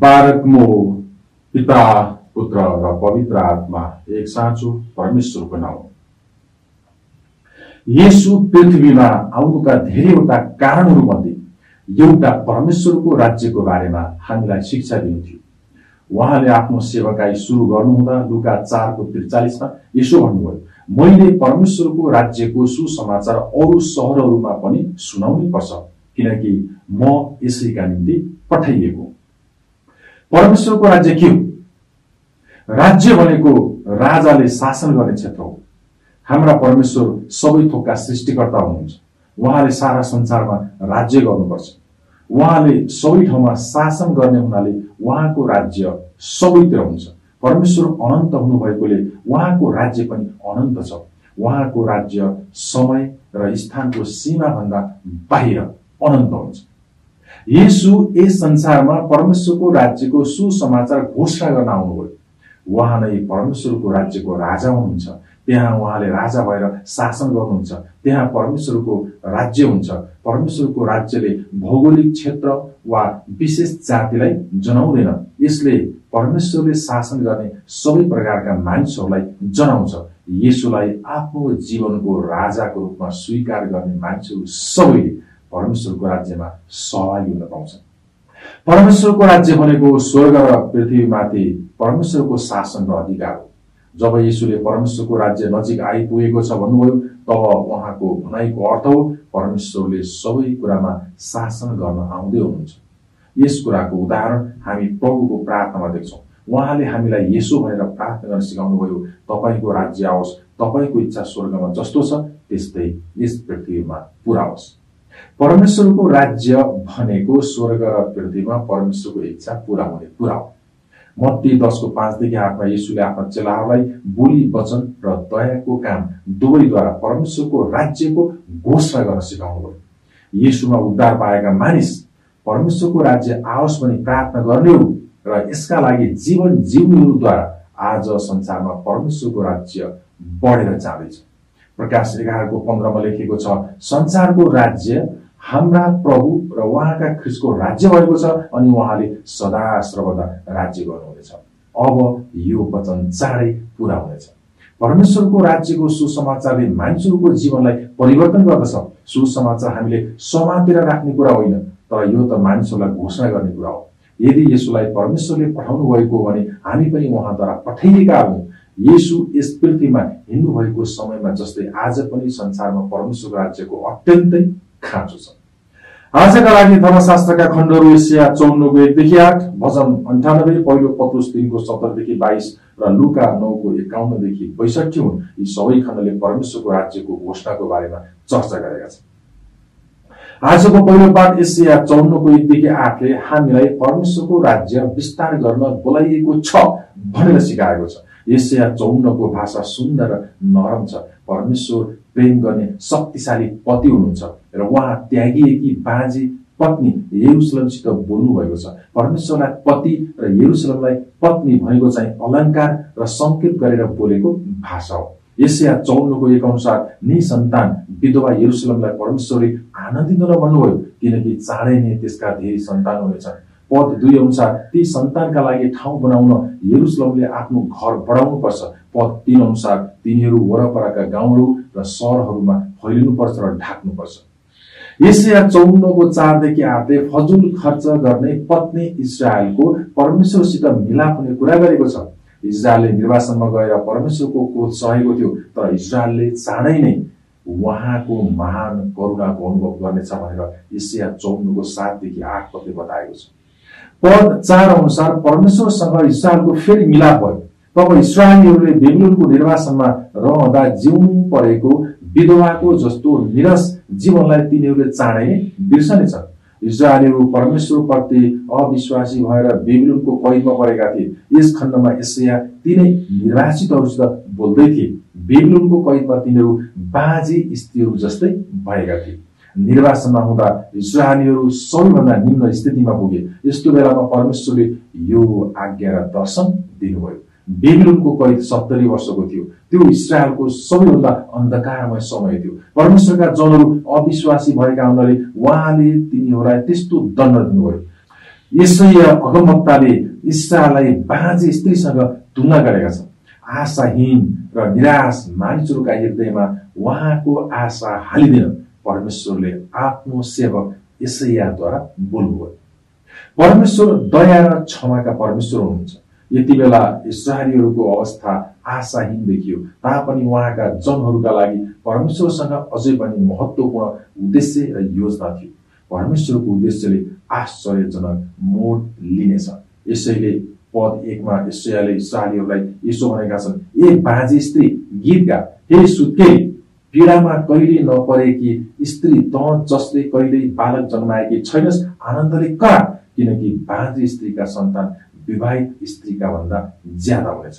बारकमो पिता पुत्र र पवित्र आत्मा एक साँचो परमेश्वरको नाउँ यसु पृथ्वीमा आउनुका धेरैवटा कारणहरूमध्ये एउटा परमेश्वरको राज्यको बारेमा हामीलाई शिक्षा दिन्थ्यो उहाँले आफ्नो सेवाकाई सुरु गर्नुहुँदा लुका चारको त्रिचालिसमा यसो भन्नुभयो मैले परमेश्वरको राज्यको सुसमाचार अरू सहरहरूमा पनि सुनाउनै पर्छ किनकि म यसैका निम्ति पठाइएको परमेश्वरको राज्य के हो? राज्य भनेको राजाले शासन गर्ने क्षेत्र हो। हाम्रा परमेश्वर सबै थोकका सृष्टिकर्ता हुनुहुन्छ। उहाँले सारा संसारमा राज्य गर्नुपर्छ। उहाँले सबै ठाउँमा शासन गर्ने हुनाले उहाँको राज्य सबैतिर हुन्छ। परमेश्वर अनन्त हुनुभएकोले उहाँको राज्य पनि अनन्त छ। उहाँको राज्य समय र स्थानको सीमाभन्दा बाहिर अनन्त हुन्छ। यसु यस संसारमा परमेश्वरको राज्यको सुसमाचार घोषणा गर्न आउनुभयो। उहाँ नै परमेश्वरको राज्यको राजा हुनुहुन्छ। त्यहाँ उहाँले राजा भएर शासन गर्नुहुन्छ। त्यहाँ परमेश्वरको राज्य हुन्छ। परमेश्वरको राज्यले भौगोलिक क्षेत्र वा विशेष जातिलाई जनाउँदैन। यसले परमेश्वरले शासन गर्ने सबै प्रकारका मानिसहरूलाई जनाउँछ। यसोलाई आफ्नो जीवनको राजाको रूपमा स्वीकार गर्ने मान्छेहरू सबैले। परमेश्वरको राज्यमा सहभागी हुन पाउँछन् परमेश्वरको राज्य भनेको स्वर्ग र पृथ्वीमाथि परमेश्वरको शासन र अधिकार हो। जब यीशुले परमेश्वरको राज्य नजिक आइपुगेको छ भन्नुभयो तब उहाँको भनाइको अर्थ हो परमेश्वरले सबै कुरामा शासन गर्न आउँदै हुनुहुन्छ। यस कुराको उदाहरण हामी प्रभुको प्रार्थनामा देख्छौँ। उहाँले हामीलाई यसो भनेर प्रार्थना गर्न सिकाउनुभयो तपाईँको राज्य आओस् तपाईँको इच्छा स्वर्गमा जस्तो छ त्यस्तै यस पृथ्वीमा पुरा होस् परमेश्वरको राज्य भनेको स्वर्ग र पृथ्वीमा परमेश्वरको इच्छा पुरा हुने कुरा हो मत्ती दसको पाँचदेखि आठमा यीशुले आफ्ना चेलाहरूलाई बोली वचन र दयाको काम दुवैद्वारा परमेश्वरको राज्यको घोषणा गर्न सिकाउनु भयो यीशुमा उद्धार पाएका मानिस परमेश्वरको राज्य आओस् भनी प्रार्थना गर्नेहरू र यसका लागि जीवन जिउनेहरूद्वारा आज संसारमा परमेश्वरको राज्य बढेर जाँदैछ। प्रकाश एघारको पन्ध्रमा लेखिएको छ संसारको राज्य हाम्रा प्रभु र उहाँका ख्रिसको राज्य भएको छ अनि उहाँले सदा सर्वदा राज्य गर्नुहुनेछ अब यो वचन चाँडै पुरा हुनेछ। परमेश्वरको राज्यको सुसमाचारले मानिसहरूको जीवनलाई परिवर्तन गर्दछ। सुसमाचार हामीले समातेर राख्ने कुरा होइन तर यो त मानिसहरूलाई घोषणा गर्ने कुरा हो। यदि यसोलाई परमेश्वरले पठाउनु भएको हो भने हामी पनि उहाँद्वारा पठाइएका हौँ। यसु यस पृथ्वीमा हिँड्नु भएको समयमा जस्तै आज पनि संसारमा परमेश्वर राज्यको अत्यन्तै खाँचो छ। आजका लागि धर्मशास्त्रका खण्डहरू एसिया चौन्नको एकदेखि आठ भजन अन्ठानब्बे पहिलो पत्रुस तिनको सत्तरदेखि बाइस र लुका नौको एकाउन्नदेखि बैसठी हुन् यी सबै खण्डले परमेश्वरको राज्यको घोषणाको बारेमा चर्चा गरेका छन्। आजको पहिलो पाठ एसिया चौन्नको एकदेखि आठले हामीलाई परमेश्वरको राज्य विस्तार गर्न बोलाइएको छ भनेर सिकाएको छ। एसिया चौन्नको भाषा सुन्दर र नरम छ। परमेश्वर प्रेम गर्ने शक्तिशाली पति हुनुहुन्छ र उहाँ त्यागिएकी बाजे पत्नी यरुसलमसित बोल्नु भएको छ। परमेश्वरलाई पति र यरुसलमलाई पत्नी भनेको चाहिँ अलङ्कार र सङ्केत गरेर बोलेको भाषा हो। एसिया चौन्नको एक अनुसार नि सन्तान विधवा यरुसलमलाई परमेश्वरले आनन्दित भन्नुभयो किनकि चाँडै नै त्यसका धेरै सन्तान हुनेछन्। पद दुई अनुसार ती सन्तानका लागि ठाउँ बनाउन यरुसलमले आफ्नो घर बढाउनु पर्छ पद तिन अनुसार तिनीहरू वरपरका गाउँहरू र सहरहरूमा फैलिनुपर्छ र ढाक्नुपर्छ। एसिया चौन्नको चारदेखि आठले फजुल खर्च गर्ने पत्नी इजरायलको परमेश्वरसित मिलाप हुने कुरा गरेको छ। इजरायलले निर्वाचनमा गएर परमेश्वरको क्रोध सहेको थियो तर इजरायलले चाँडै नै उहाँको महान करुणाको अनुभव गर्नेछ भनेर एसिया चौन्नको सातदेखि आठ पदले बताएको छ। पद चार अनुसार परमेश्वरसँग इस्रायलको फेरि मिलाप भयो। तब इसरायलीहरूले बेबुलनको निर्वासनमा रहँदा जिउनु परेको विधवाको जस्तो निरस जीवनलाई तिनीहरूले चाँडै बिर्सनेछ। इजरायलीहरू परमेश्वरप्रति अविश्वासी भएर बेबुलनको कैदमा परेका थिए। यस खण्डमा यसैया तिनै निर्वाचितहरूसित बोल्दै थिए। बेबुलनको कैदमा तिनीहरू बाजी स्त्रीहरू जस्तै भएका थिए। निर्वासनमा हुँदा इजरायलीहरू सबैभन्दा निम्न स्थितिमा पुगे। यस्तो बेलामा परमेश्वरले यो आज्ञा र दर्शन दिनुभयो। बेबिलोनको कैद सत्तरी वर्षको थियो। त्यो इसरायलको सबैभन्दा अन्धकारमय समय थियो। परमेश्वरका जनहरू अविश्वासी भएका हुनाले उहाँले तिनीहरूलाई त्यस्तो दण्ड दिनुभयो। यसै अगमवक्ताले इस्रालाई बाँझे स्त्रीसँग तुलना गरेका छन्। आशाहीन र निराश मानिसहरूका हृदयमा उहाँको आशा हालिदिन। परमेश्वरले आफ्नो सेवक यसैयाद्वारा बोल्नुभयो। परमेश्वर दया र क्षमाका परमेश्वर हुनुहुन्छ। यति बेला इसरायलीहरूको अवस्था आशाहीन देखियो। तापनि उहाँका जनहरूका लागि परमेश्वरसँग अझै पनि महत्वपूर्ण उद्देश्य र योजना थियो। परमेश्वरको उद्देश्यले आश्चर्यजनक मोड लिनेछ। यसैले पद एकमा यसैले इसरायलीहरूलाई यसो भनेका छन् ए बाजे स्त्री गीतका हे सुत्के पीडामा कहिले नपरेकी स्त्री त जसले कहिल्यै बालक जन्माएकी छैनस् आनन्दले करा किनकि बाजे स्त्रीका सन्तान विवाहित स्त्रीका भन्दा ज्यादा हुनेछ।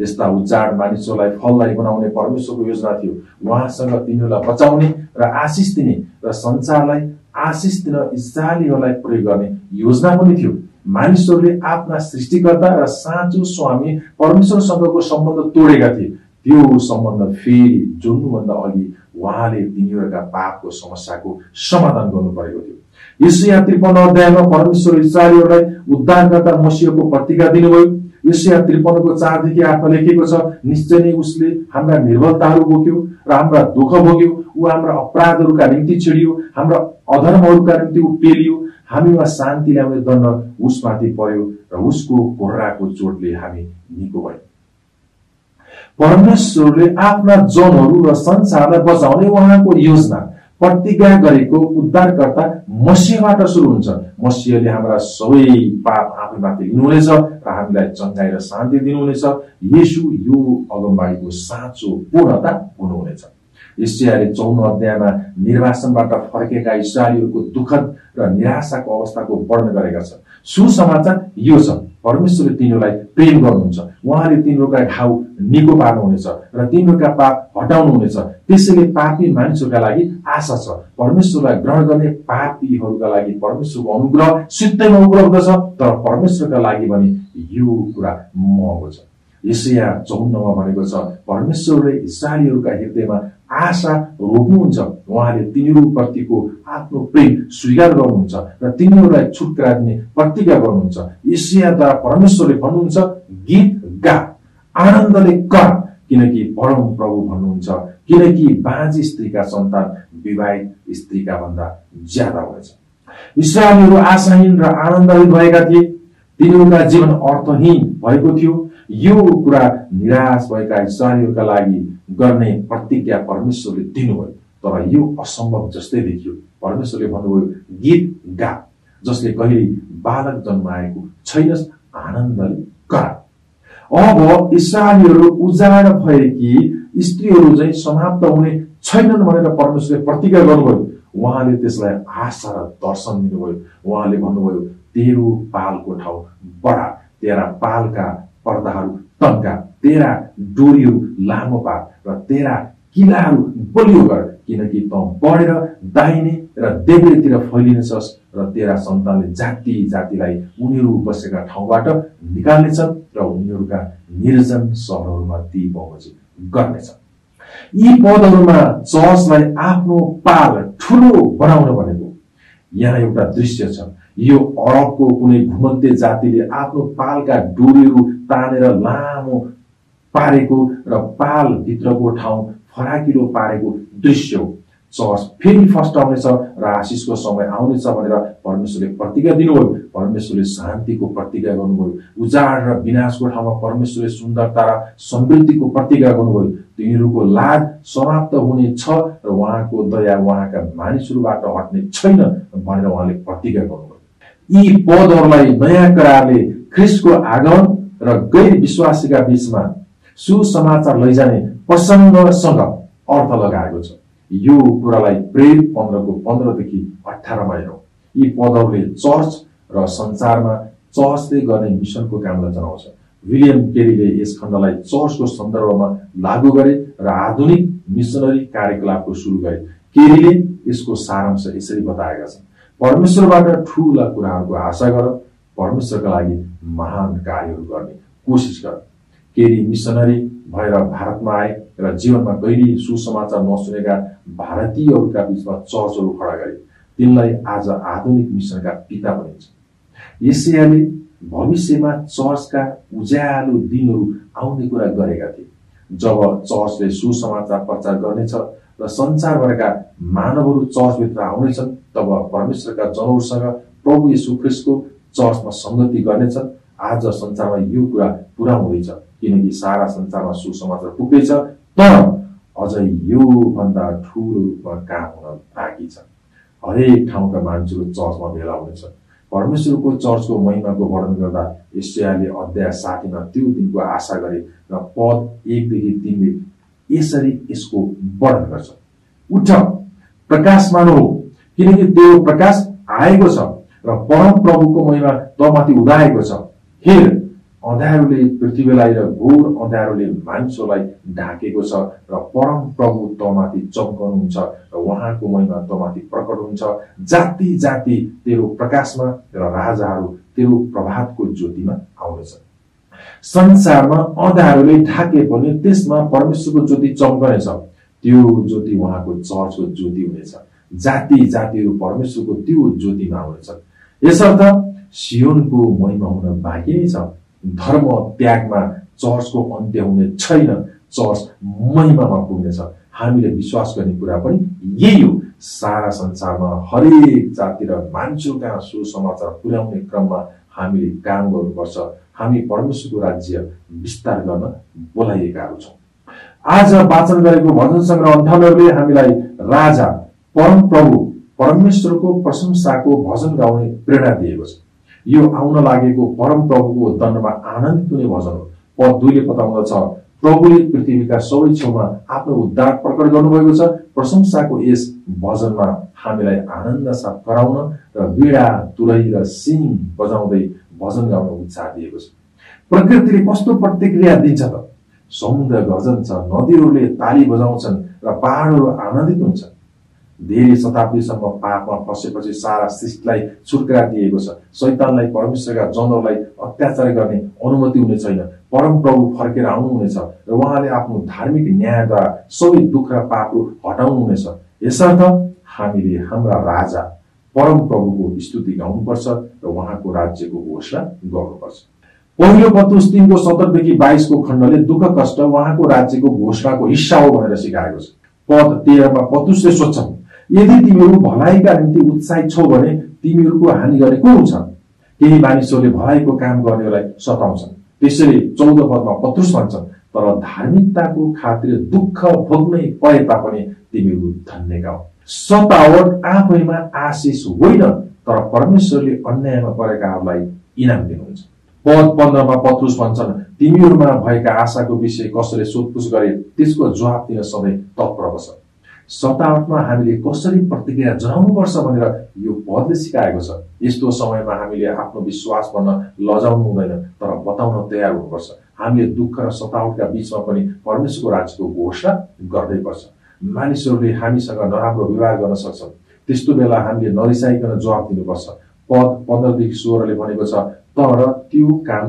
यस्ता उच्चाड मानिसहरूलाई फललाई बनाउने परमेश्वरको योजना थियो। उहाँसँग तिनीहरूलाई बचाउने र आशिष दिने र संसारलाई आशिष दिन इजरायलीहरूलाई प्रयोग गर्ने योजना पनि थियो। मानिसहरूले आफ्ना सृष्टिकर्ता र साँचो स्वामी परमेश्वरसँगको सम्बन्ध तोडेका थिए। त्यो सम्बन्ध फेरि जोड्नुभन्दा अघि उहाँले तिनीहरूका पापको समस्याको समाधान गर्नु परेको थियो। यसो त्रिपन्न अध्यायमा परमेश्वर इजरायलीहरूलाई उद्धारकर्ता मसिहको प्रतिज्ञा दिनुभयो। यसया त्रिपन्नको चारदेखि आठमा लेखेको छ निश्चय नै उसले हाम्रा निर्बलताहरू बोक्यो र हाम्रा दुःख भोग्यो। ऊ हाम्रा अपराधहरूका निम्ति छिडियो हाम्रा अधर्महरूका निम्ति ऊ पेलियो हामीमा शान्ति ल्याउने दण्ड उसमाथि पर्यो र उसको कोर्राको चोटले हामी निको भयो। परमेश्वरले आफ्ना जनहरू र संसारलाई बचाउने उहाँको योजना प्रतिज्ञा गरेको उद्धारकर्ता मसिहबाट सुरु हुन्छ। मसिहले हाम्रा सबै पाप आफैमाथि लिनुहुनेछ र हामीलाई चङ्गाई र शान्ति दिनुहुनेछ। यसु यो अगमबाडीको साँचो पूर्णता हुनुहुनेछ। एसियाले चौन अध्यायमा निर्वासनबाट फर्केका इसरायलीहरूको दुःखद र निराशाको अवस्थाको वर्णन गरेका छन्। सुसमाचार यो छ। परमेश्वरले तिनीहरूलाई प्रेम गर्नुहुन्छ। उहाँले तिनीहरूका घाउ निको पार्नुहुनेछ र तिनीहरूका पाप हटाउनुहुनेछ त्यसैले पापी मानिसहरूका लागि आशा छ। परमेश्वरलाई ग्रहण गर्ने पापीहरूका लागि परमेश्वरको अनुग्रह सिद्धैमा उपलब्ध छ तर परमेश्वरका लागि पनि यो कुरा महँगो छ। यसैया चौन्नमा भनेको छ परमेश्वरले इसालीहरूका हृदयमा आशा रोप्नुहुन्छ। उहाँले तिनीहरूप्रतिको आफ्नो प्रेम स्वीकार गर्नुहुन्छ र तिनीहरूलाई छुटकारा दिने प्रतिज्ञा गर्नुहुन्छ। एसियाद्वारा परमेश्वरले भन्नुहुन्छ गीत गा। आनन्दले कर। किनकि परम प्रभु भन्नुहुन्छ किनकि बाँझी स्त्रीका सन्तान विवाहित स्त्रीका भन्दा ज्यादा हुनेछ। इसरायलीहरू आशाहीन र आनन्दहीन भएका थिए। तिनीहरूका जीवन अर्थहीन भएको थियो। यो कुरा निराश भएका इसरायलीहरूका लागि गर्ने प्रतिज्ञा परमेश्वरले दिनुभयो। तर यो असम्भव जस्तै देखियो। परमेश्वरले भन्नुभयो गीत गा जसले कहिले बालक जन्माएको छैनस् आनन्दले करा अब इसरायलीहरू उजाड भएकी स्त्रीहरू चाहिँ समाप्त हुने छैनन् भनेर परमेश्वरले प्रतिज्ञा गर्नुभयो। उहाँले त्यसलाई आशा र दर्शन दिनुभयो। उहाँले भन्नुभयो तेरो पालको ठाउँ बडा तेरा पालका पर्दाहरू तन्का तेरा डोरीहरू लामो पार र तेरा किलाहरू बलियो गर किनकि त बढेर दाहिने र देब्रेतिर फैलिनेछस् र तेरा सन्तानले जाति जातिलाई उनीहरू बसेका ठाउँबाट निकाल्नेछन् र उनीहरूका निर्जन सहरहरूमा ती बमोजिम गर्नेछन्। यी पदहरूमा चर्चलाई आफ्नो पाल ठुलो बनाउन भनेको यहाँ एउटा दृश्य छ। यो अरबको कुनै घुमन्ते जातिले आफ्नो पालका डोरीहरू तानेर लामो पारेको र पाल भित्रको ठाउँ फराकिलो पारेको दृश्य हो। चर्च फेरि फर्स्ट आउनेछ र आशिषको समय आउनेछ भनेर परमेश्वरले प्रतिज्ञा दिनुभयो। परमेश्वरले शान्तिको प्रतिज्ञा गर्नुभयो। उजाड र विनाशको ठाउँमा परमेश्वरले सुन्दरता र समृद्धिको प्रतिज्ञा गर्नुभयो। तिनीहरूको लाज समाप्त हुने छ र उहाँको दया उहाँका मानिसहरूबाट हट्ने छैन भनेर उहाँले प्रतिज्ञा गर्नुभयो। यी पदहरूलाई नयाँ करारले ख्रिसको आगमन र गैर विश्वासीका बीचमा सुसमाचार लैजाने प्रसङ्गसँग अर्थ लगाएको छ। यो कुरालाई प्रेम पन्ध्रको पन्ध्रदेखि अठारमा हेरौँ। यी पदहरूले चर्च र संसारमा चर्चले गर्ने मिसनको कामलाई जनाउँछ। विलियम केरीले यस खण्डलाई चर्चको सन्दर्भमा लागू गरे र आधुनिक मिसनरी कार्यकलापको सुरु गरे। केरीले यसको सारांश यसरी बताएका छन्। परमेश्वरबाट ठुला कुराहरूको आशा गर परमेश्वरका लागि महान कार्यहरू गर्ने कोसिस गर। केही मिसनरी भएर भारतमा आए र जीवनमा कहिले सुसमाचार नसुनेका भारतीयहरूका बिचमा चर्चहरू खडा गरे। तिनलाई आज आधुनिक मिसनका पिता भनिन्छ। एसियाले भविष्यमा चर्चका उज्यालो दिनहरू आउने कुरा गरेका थिए। जब चर्चले सुसमाचार प्रचार गर्नेछ र संसारभरका मानवहरू चर्चभित्र आउनेछन् तब परमेश्वरका जनौरसँग प्रभु यशु ख्रिस्टको चर्चमा सङ्गति गर्नेछन् आज संसारमा यो कुरा पुरा हुँदैछ किनकि सारा संसारमा सुसमाचार पुग्दैछ तर अझ योभन्दा ठुलो रूपमा काम हुन बाँकी छ। हरेक ठाउँका मान्छेहरू चर्चमा भेला हुनेछ। परमेश्वरको चर्चको महिमाको वर्णन गर्दा एसियाले अध्याय साठीमा त्यो दिनको आशा गरे र पद एकदेखि तिनले यसरी यसको वर्णन गर्छ। उठ प्रकाशमान हो। किनकि त्यो प्रकाश आएको छ र परम प्रभुको महिमा तमाथि उदाएको छ। हेर अँध्यारोले पृथ्वीलाई र घोर अँध्यारोले मानिसहरूलाई ढाकेको छ र परम प्रभु तमाथि चम्काउनुहुन्छ र उहाँको महिमा तमाथि प्रकट हुन्छ। जाति जाति तेरो प्रकाशमा र राजाहरू तेरो प्रभातको ज्योतिमा आउनेछ। संसारमा अँध्यारोले ढाके पनि त्यसमा परमेश्वरको ज्योति चम्कनेछ। त्यो ज्योति उहाँको चर्चको ज्योति हुनेछ। जाति जातिहरू परमेश्वरको त्यो ज्योतिमा आउनेछ यसर्थ सियोनको महिमा हुन बाँकी छ। धर्म त्यागमा चर्चको अन्त्य हुने छैन। चर्च महिमामा पुग्नेछ। हामीले विश्वास गर्ने कुरा पनि यही हो। सारा संसारमा हरेक जाति र मान्छेको कहाँ सुसमाचार पुर्याउने क्रममा हामीले काम गर्नुपर्छ। हामी परमेश्वरको राज्य विस्तार गर्न बोलाइएकाहरू छौँ। आज वाचन गरेको भजन सङ्ग्रह अन्ठानब्बेले हामीलाई राजा परम प्रभु परमेश्वरको प्रशंसाको भजन गाउने प्रेरणा दिएको छ। यो आउन लागेको परम प्रभुको दण्डमा आनन्दित हुने भजन हो। पद दुईले बताउँदछ प्रभुले पृथ्वीका सबै छेउमा आफ्नो उद्धार प्रकट गर्नुभएको छ। प्रशंसाको यस भजनमा हामीलाई आनन्द साथ गराउन र बिडा तुरै र सिङ बजाउँदै भजन गाउन उत्साह दिएको छ। प्रकृतिले कस्तो प्रतिक्रिया दिन्छ त? समुद्र गर्जन्छ नदीहरूले ताली बजाउँछन् र पहाडहरू आनन्दित हुन्छन्। धेरै शताब्दीसम्म पापमा फसेपछि सारा सृष्टिलाई छुटकारा दिएको छ। शैतानलाई परमेश्वरका जनहरूलाई अत्याचार गर्ने अनुमति हुने छैन। परम प्रभु फर्केर आउनुहुनेछ र उहाँले आफ्नो धार्मिक न्यायद्वारा सबै दुःख र पापहरू हटाउनुहुनेछ यसर्थ हामीले हाम्रा राजा परम प्रभुको स्तुति गाउनुपर्छ र उहाँको राज्यको घोषणा गर्नुपर्छ। पहिलो पत्रुस तिनको सत्तरदेखि बाइसको खण्डले दुःख कष्ट उहाँको राज्यको घोषणाको हिस्सा हो भनेर सिकाएको छ। पद तेह्रमा पतुसले सोध्छन् यदि तिमीहरू भलाइका निम्ति उत्साहित छौ भने तिमीहरूको हानि गर्ने को हुन्छ? केही मानिसहरूले भलाइको काम गर्नेलाई सताउँछन्। त्यसैले चौध पदमा पत्रुस भन्छन् तर धार्मिकताको खातिर दुःख भोग्नै परे तापनि तिमीहरू धन्यका हो सतावट आफैमा आशिष होइन तर परमेश्वरले अन्यायमा परेकाहरूलाई इनाम दिनुहुन्छ। पद पन्ध्रमा पत्रुस भन्छन् तिमीहरूमा भएका आशाको विषय कसैले सोधपुछ गरे त्यसको जवाब दिन सधैँ तत्पर बस्छ। सतावटमा हामीले कसरी प्रतिक्रिया जनाउनुपर्छ भनेर यो पदले सिकाएको छ। यस्तो समयमा हामीले आफ्नो विश्वास भन्न लजाउनु हुँदैन तर बताउन तयार हुनुपर्छ। हामीले दुःख र सतावटका बिचमा पनि परमेश्वरको राज्यको घोषणा गर्दै पर्छ मानिसहरूले हामीसँग नराम्रो व्यवहार गर्न सक्छन्। त्यस्तो बेला हामीले नरिसाइकन जवाब दिनुपर्छ। पद पन्ध्रदेखि सोह्रले भनेको छ तर त्यो काम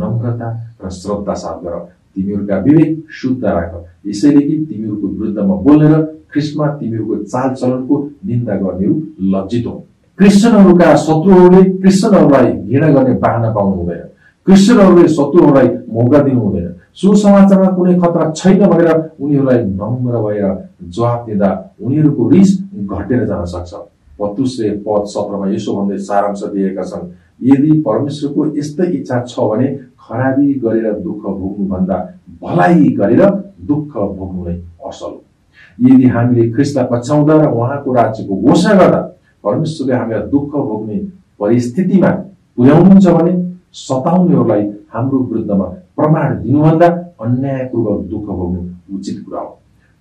नम्रता र श्रद्धा साथ गर तिमीहरूका विवेक शुद्ध राख। यसैले कि तिमीहरूको विरुद्धमा बोल्ने र ख्रिस्टमा तिमीहरूको चालचलनको निन्दा गर्नेहरू लज्जित हो क्रिस्चियनहरूका शत्रुहरूले क्रिस्चियनहरूलाई घृणा गर्ने बाहना पाउनु हुँदैन। क्रिस्चियनहरूले शत्रुहरूलाई मौका दिनु हुँदैन। सुसमाचारमा कुनै खतरा छैन भनेर उनीहरूलाई नम्र भएर जवाब दिँदा उनीहरूको रिस घटेर जान सक्छ। पतुसले पद सत्रमा यसो भन्दै सारांश दिएका छन्। यदि परमेश्वरको यस्तै इच्छा छ भने खराबी गरेर दुःख भोग्नुभन्दा भलाइ गरेर दुःख भोग्नु नै असल हो। यदि हामीले ख्रिस्टलाई पछ्याउँदा र उहाँको राज्यको घोषणा गर्दा परमेश्वरले हामीलाई दुःख भोग्ने परिस्थितिमा पुर्याउनुहुन्छ भने सताउनेहरूलाई हाम्रो विरुद्धमा प्रमाण दिनुभन्दा अन्यायपूर्वक दुःख भोग्नु उचित कुरा हो।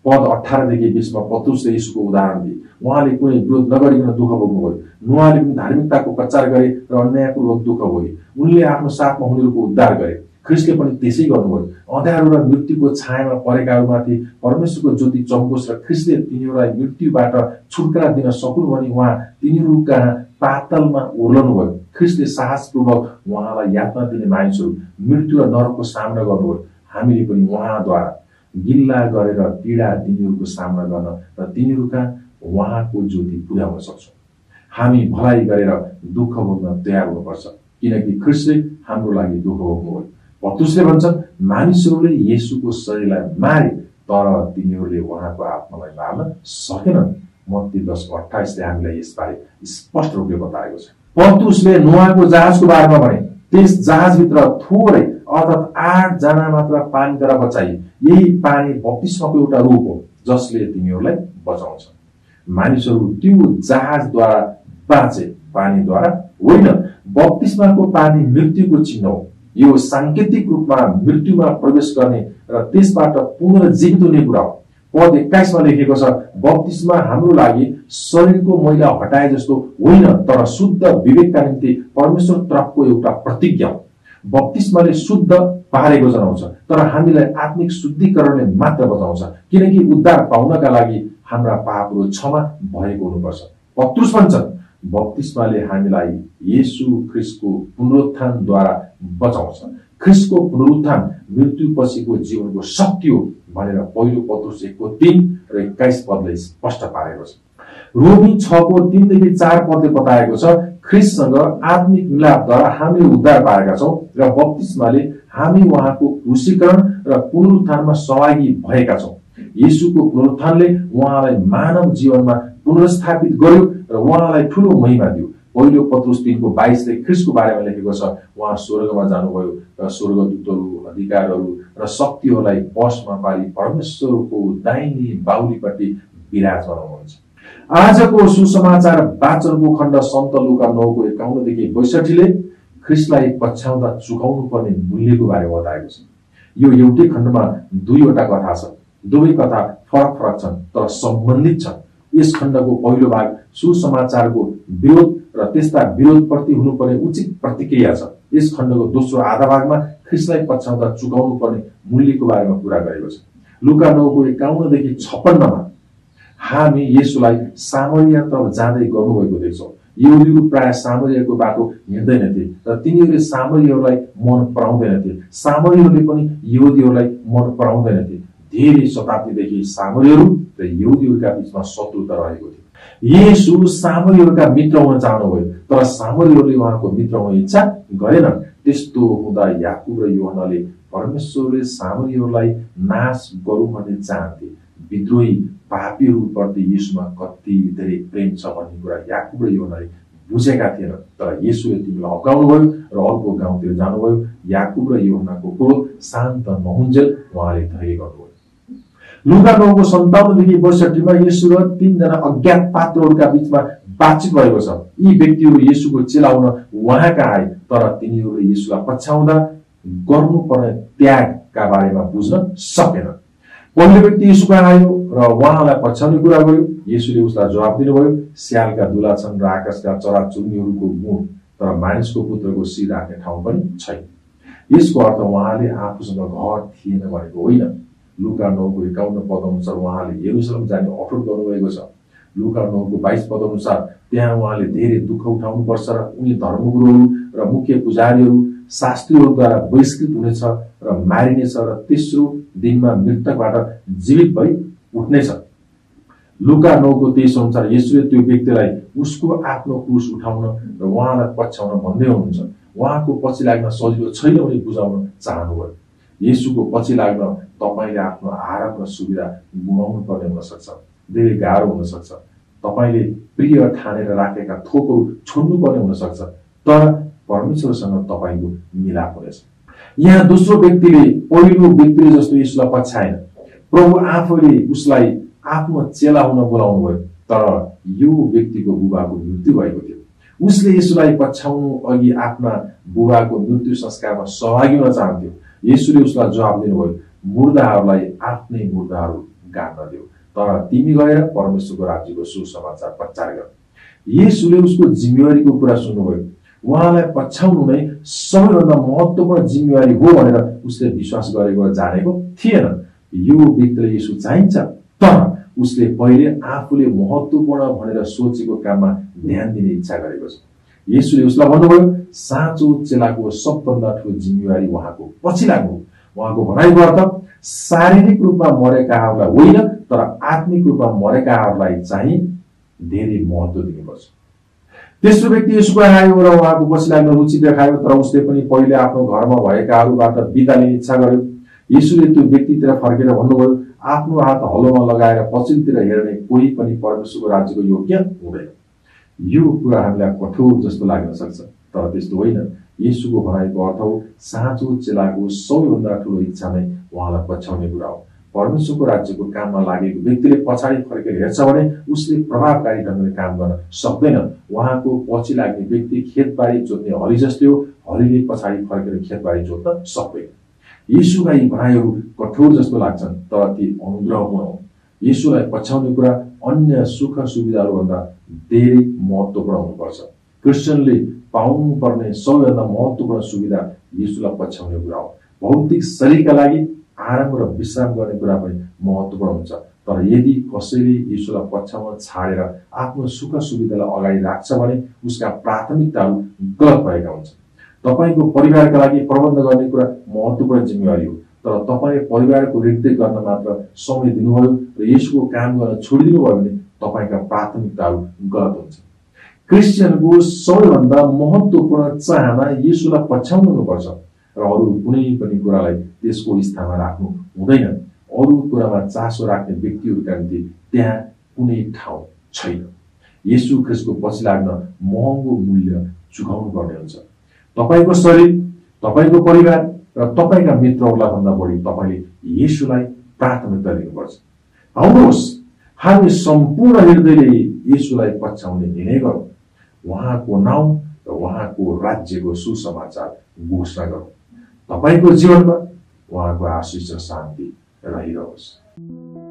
पद अठारदेखि बिसमा पतुसले यीशुको उदाहरण दिए। उहाँले कुनै विरोध नगरिकन दुःख भोग्नुभयो नुहाले पनि धार्मिकताको प्रचार गरे र अन्यायपूर्वक दुःख भोगे। उनले आफ्नो साथमा उनीहरूको उद्धार गरे। ख्रिस्टले पनि त्यसै गर्नुभयो। अँध्यारो र मृत्युको छायामा परेकाहरूमाथि परमेश्वरको ज्योति चम्कोस् र ख्रिस्टले तिनीहरूलाई मृत्युबाट छुटकारा दिन सकुन् भने उहाँ तिनीहरू कहाँ पातलमा ओर्लनु भयो ख्रिस्टले साहसपूर्वक उहाँलाई यातना दिने मानिसहरू मृत्यु र नरकको सामना गर्नुभयो। हामीले पनि उहाँद्वारा गिल्ला गरेर पीडा तिनीहरूको सामना गर्न र तिनीहरूका उहाँको ज्योति पुर्याउन सक्छौँ। हामी भलाइ गरेर दुःख भोग्न तयार हुनुपर्छ किनकि ख्रिस्टले हाम्रो लागि दुःख भयो। पत्रुसले भन्छन् मानिसहरूले येसुको शरीरलाई मारे तर तिनीहरूले उहाँको आत्मालाई मार्न सकेनन्। मत्ती दस अठाइसले हामीलाई यसबारे स्पष्ट रूपले बताएको छ। पत्रुसले नुहाको जहाजको बारेमा भने त्यस जहाजभित्र थोरै अर्थात् आठजना मात्र पानीद्वारा बचाइए यही पानी बत्तिसमको एउटा रूप हो जसले तिमीहरूलाई बचाउँछ। मानिसहरू त्यो जहाजद्वारा बाँचे पानीद्वारा होइन बत्तिसमाको पानी मृत्युको चिन्ह हो। यो साङ्केतिक रूपमा मृत्युमा प्रवेश गर्ने र त्यसबाट पुनर्जीवित हुने कुरा हो। पद एक्काइसमा लेखेको छ बत्तिसमा हाम्रो लागि शरीरको मैला हटाए जस्तो होइन तर शुद्ध विवेकका निम्ति परमेश्वर तर्फको एउटा प्रतिज्ञा हो। बत्तिसमाले शुद्ध पारेको जनाउँछ तर हामीलाई आत्मिक शुद्धिकरणले मात्र बचाउँछ किनकि उद्धार पाउनका लागि हाम्रा पापहरू क्षमा भएको हुनुपर्छ। पत्रुस भन्छन् बत्तिसमाले हामीलाई येसु ख्रिसको पुनरुत्थानद्वारा बचाउँछ। ख्रिसको पुनरुत्थान मृत्यु पछिको जीवनको शक्ति हो भनेर पहिलो पत्रुस एकको तिन र एक्काइस पदले स्पष्ट पारेको छ। रोमी छको तिनदेखि चार पदले बताएको छ ख्रिससँग आत्मिक मिलापद्वारा हामीले उद्धार पाएका छौँ र बत्तिसमाले हामी उहाँको क्रुशीकरण र पुनरुत्थानमा सहभागी भएका छौँ। यीशुको पुनरुत्थानले उहाँलाई मानव जीवनमा पुनर्स्थापित गर्यो र उहाँलाई ठुलो महिमा दियो। पहिलो पत्रुस तिनको बाइसले ख्रिसको बारेमा लेखेको छ उहाँ स्वर्गमा जानुभयो र स्वर्गदूतहरू अधिकारहरू र शक्तिहरूलाई बसमा पारी परमेश्वरको दाहिनी बाहुलीपट्टि विराजमान हुनुहुन्छ। आजको सुसमाचार वाचनको खण्ड सन्त लुका नौको एकाउन्नदेखि बैसठीले ख्रिसलाई पछ्याउँदा चुकाउनु पर्ने मूल्यको बारेमा बताएको छ। यो एउटै खण्डमा दुईवटा कथा छ। दुवै कथा फरक फरक छन् तर सम्बन्धित छन्। यस खण्डको पहिलो भाग सुसमाचारको विरोध र त्यस्ता विरोधप्रति हुनुपर्ने उचित प्रतिक्रिया छ। यस खण्डको दोस्रो आधा भागमा ख्रिसलाई पछ्याउँदा चुकाउनु पर्ने मूल्यको बारेमा कुरा गरेको छ। लुका नौको एकाउन्नदेखि छप्पन्नमा हामी यसुलाई सामरियातर्फ जाँदै गर्नुभएको देख्छौँ। यहुदीहरू प्राय सामरियाको बाटो हिँड्दैनथे र तिनीहरूले सामरीहरूलाई मन पराउँदैनथे सामरीहरूले पनि यहुदीहरूलाई मन पराउँदैनथे धेरै शताब्दीदेखि सामरीहरू र यहुदीहरूका बिचमा शत्रुता रहेको थियो। यसु सामरीहरूका मित्र हुन चाहनुभयो तर सामरीहरूले उहाँको मित्र हुने इच्छा गरेनन्। त्यस्तो हुँदा याकुब र योहनाले परमेश्वरले सामरीहरूलाई नाश गरौँ भन्ने चाहन्थे। विद्रोही पापीहरूप्रति यसुमा कति धेरै प्रेम छ भन्ने कुरा याकुब र योहनाले बुझेका थिएनन् तर यसुले तिमीलाई हप्काउनु भयो र अर्को गाउँतिर जानुभयो। याकुब र योहनाको क्रोध शान्त नहुन्जेल उहाँले धैर्य गर्नुभयो। लुगा नौको सन्ताउन्नदेखि बैसठीमा यसु र तिनजना अज्ञात पात्रहरूका बिचमा बातचित भएको छ। यी व्यक्तिहरू यसुको हुन उहाँका आए तर तिनीहरूले यसुलाई पछ्याउँदा गर्नुपर्ने त्यागका बारेमा बुझ्न सकेन। पहिलो व्यक्ति यसुका आयो। र उहाँलाई पछ्याउने कुरा गर्यो यसुले उसलाई जवाब दिनुभयो स्यालका दुला छन् र आकाशका चरा चुन्नीहरूको गुण तर मानिसको पुत्रको शिर राख्ने ठाउँ पनि छैन। यसको अर्थ उहाँले आफूसँग घर थिएन भनेको होइन। लुका नौको एकाउन्न पद अनुसार उहाँले हेरुसलम जाने अफरोड गर्नुभएको छ। लुका नौको बाइस पद अनुसार त्यहाँ उहाँले धेरै दुःख उठाउनुपर्छ र उनी धर्मगुरुहरू र मुख्य पुजारीहरू शास्त्रीहरूद्वारा बहिष्कृत हुनेछ र मारिनेछ र तेस्रो दिनमा मृतकबाट जीवित भई उठ्नेछ लुका नौको तेइस अनुसार यसुले त्यो व्यक्तिलाई उसको आफ्नो क्रुस उठाउन र उहाँलाई पछ्याउन भन्दै हुनुहुन्छ। उहाँको पछि लाग्न सजिलो छैन भने बुझाउन चाहनुभयो। यसुको पछि लाग्न तपाईँले आफ्नो आराम र सुविधा गुमाउनु पर्ने हुनसक्छ धेरै गाह्रो हुनसक्छ। तपाईँले प्रिय ठानेर राखेका थोकहरू छोड्नु पर्ने हुनसक्छ तर परमेश्वरसँग तपाईँको मिलाप हुनेछ। यहाँ दोस्रो व्यक्तिले पहिलो व्यक्तिले जस्तो यसुलाई पछ्याएन। प्रभु आफैले उसलाई आफ्नो चेला हुन बोलाउनु भयो तर यो व्यक्तिको बुबाको मृत्यु भएको थियो। उसले यसुलाई पछ्याउनु अघि आफ्ना बुबाको मृत्यु संस्कारमा सहभागी हुन चाहन्थ्यो। यसुले उसलाई जवाब दिनुभयो मुर्दाहरूलाई आफ्नै मुर्दाहरू गाड्न दियो। तर तिमी गएर परमेश्वरको राज्यको सुसमाचार प्रचार गर। यसुले उसको जिम्मेवारीको कुरा सुन्नुभयो। उहाँलाई पछ्याउनु नै सबैभन्दा महत्वपूर्ण जिम्मेवारी हो भनेर उसले विश्वास गरेको जानेको थिएन। यो व्यक्तिले यसो चाहिन्छ। तर उसले पहिले आफूले महत्वपूर्ण भनेर सोचेको काममा ध्यान दिने इच्छा गरेको छ। यसुले उसलाई भन्नुभयो साँचो चेलाको सबभन्दा ठुलो जिम्मेवारी उहाँको पछि लाग्नु उहाँको भनाइको अर्थ शारीरिक रूपमा मरेकाहरूलाई होइन तर आत्मिक रूपमा मरेकाहरूलाई चाहिँ धेरै महत्व दिनुपर्छ। तेस्रो व्यक्ति यसो आयो र उहाँको पछि लाग्न रुचि देखायो। तर उसले पनि पहिले आफ्नो घरमा भएकाहरूबाट बिदा लिने इच्छा गर्यो। यीशुले त्यो व्यक्तितिर फर्केर भन्नुभयो आफ्नो हात हलोमा लगाएर पछिल्लोतिर हेर्ने कोही पनि परमेश्वरको राज्यको योग्य हुँदैन। यो कुरा हामीलाई कठोर जस्तो लाग्न सक्छ। तर त्यस्तो होइन। यसुको भनाइको अर्थ हो साँचो चेलाको सबैभन्दा ठुलो इच्छा नै उहाँलाई पछ्याउने कुरा हो। परमेश्वरको राज्यको काममा लागेको व्यक्तिले पछाडि फर्केर हेर्छ भने उसले प्रभावकारी ढङ्गले काम गर्न सक्दैन। उहाँको पछि लाग्ने व्यक्ति खेतबारी जोत्ने हरि जस्तै हो। हरिले पछाडि फर्केर खेतबारी जोत्न सक्दैन। यीशुका यी भनाइहरू कठोर जस्तो लाग्छन् तर ती अनुग्रहपूर्ण हो यीशुलाई पछ्याउने कुरा अन्य सुख सुविधाहरूभन्दा धेरै महत्त्वपूर्ण हुनुपर्छ। क्रिस्चियनले पाउनु पर्ने सबैभन्दा महत्त्वपूर्ण सुविधा यीशुलाई पछ्याउने कुरा हो। भौतिक शरीरका लागि आराम र विश्राम गर्ने कुरा पनि महत्त्वपूर्ण हुन्छ। तर यदि कसैले यीशुलाई पछ्याउन छाडेर आफ्नो सुख सुविधालाई अगाडि राख्छ भने उसका प्राथमिकताहरू गलत भएका हुन्छन्। तपाईँको परिवारका लागि प्रबन्ध गर्ने कुरा महत्त्वपूर्ण जिम्मेवारी हो। तर तपाईँले परिवारको रेखदेख गर्न मात्र समय दिनुभयो र यसको काम गर्न छोडिदिनु भयो भने तपाईँका प्राथमिकताहरू गलत हुन्छ। क्रिस्चियनको सबैभन्दा महत्त्वपूर्ण चाहना यीशुलाई पछ्याउनु हुनुपर्छ र अरू कुनै पनि कुरालाई त्यसको स्थानमा राख्नु हुँदैन। अरू कुरामा चासो राख्ने व्यक्तिहरूका निम्ति त्यहाँ कुनै ठाउँ छैन। यसु ख्रिस्टको पछि लाग्न महँगो मूल्य चुकाउनु पर्ने हुन्छ। तपाईँको शरीर तपाईँको परिवार र तपाईँका मित्रहरूलाई भन्दा बढी तपाईँले यसुलाई प्राथमिकता दिनुपर्छ। आउनुहोस् हामी सम्पूर्ण हृदयले यसुलाई पछ्याउने निर्णय गरौँ। उहाँको नाउँ र उहाँको राज्यको सुसमाचार घोषणा गरौँ। तपाईँको जीवनमा उहाँको आशिष र शान्ति रहिरहोस्।